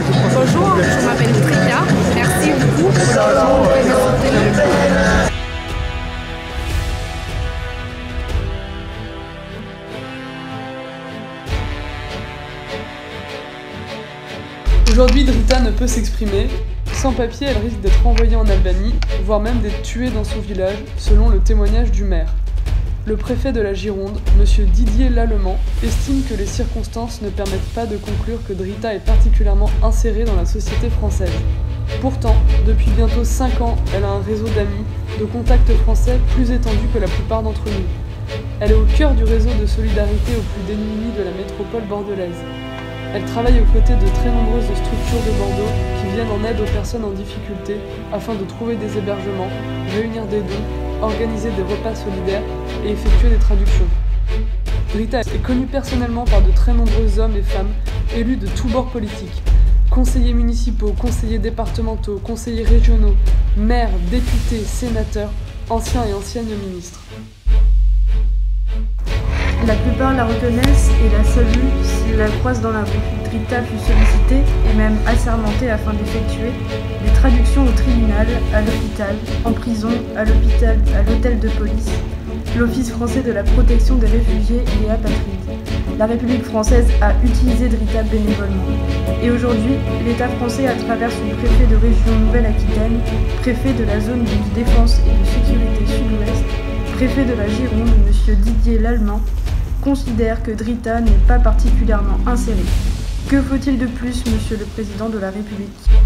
Bonjour, je m'appelle Trika. Merci beaucoup Aujourd'hui, Drita ne peut s'exprimer. Sans papier, elle risque d'être envoyée en Albanie, voire même d'être tuée dans son village, selon le témoignage du maire. Le préfet de la Gironde, M. Didier Lallemand, estime que les circonstances ne permettent pas de conclure que Drita est particulièrement insérée dans la société française. Pourtant, depuis bientôt 5 ans, elle a un réseau d'amis, de contacts français plus étendu que la plupart d'entre nous. Elle est au cœur du réseau de solidarité aux plus démunis de la métropole bordelaise. Elle travaille aux côtés de très nombreuses structures de Bordeaux qui viennent en aide aux personnes en difficulté afin de trouver des hébergements, réunir des dons, organiser des repas solidaires et effectuer des traductions. Rita est connue personnellement par de très nombreux hommes et femmes élus de tous bords politiques. Conseillers municipaux, conseillers départementaux, conseillers régionaux, maires, députés, sénateurs, anciens et anciennes ministres. Plupart la reconnaissent et la saluent s'ils la croisent dans la rue. Drita fut sollicitée et même assermentée afin d'effectuer des traductions au tribunal, à l'hôpital, en prison, à l'hôpital, à l'hôtel de police, l'Office français de la protection des réfugiés et apatrides. La République française a utilisé Drita bénévolement. Et aujourd'hui, l'État français, à travers son préfet de région Nouvelle-Aquitaine, préfet de la zone de défense et de sécurité sud-ouest, préfet de la Gironde, M. Didier Lallemand, considère que Drita n'est pas particulièrement insérée. Que faut-il de plus, Monsieur le Président de la République?